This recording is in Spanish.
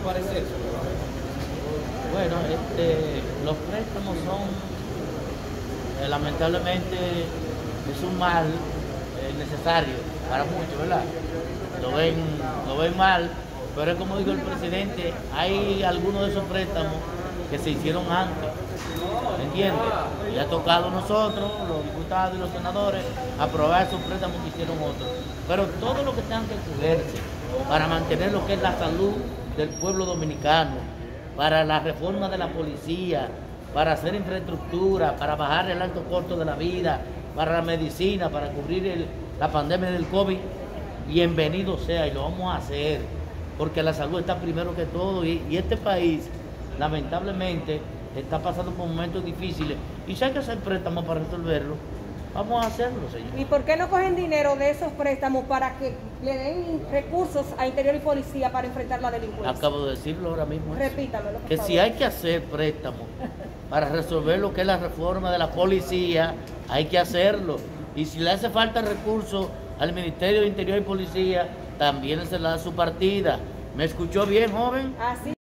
parecer? Bueno, este, los préstamos son, eh, lamentablemente, es un mal eh, necesario para muchos, ¿verdad? Lo ven, lo ven mal, pero como dijo el presidente, hay algunos de esos préstamos que se hicieron antes, ¿me entiendes? Y ha tocado a nosotros, los diputados y los senadores, aprobar esos préstamos que hicieron otros. Pero todo lo que tengan que cogerse para mantener lo que es la salud del pueblo dominicano, para la reforma de la policía, para hacer infraestructura, para bajar el alto costo de la vida, para la medicina, para cubrir la pandemia del COVID, bienvenido sea y lo vamos a hacer, porque la salud está primero que todo y, y este país, lamentablemente, está pasando por momentos difíciles y si hay que hacer préstamos para resolverlo, vamos a hacerlo, señor. ¿Y por qué no cogen dinero de esos préstamos para que le den recursos a Interior y Policía para enfrentar la delincuencia? Acabo de decirlo ahora mismo. Repítamelo, por que favor. si hay que hacer préstamos para resolver lo que es la reforma de la policía, hay que hacerlo. Y si le hace falta recursos al Ministerio de Interior y Policía, también se le da su partida. ¿Me escuchó bien, joven? Así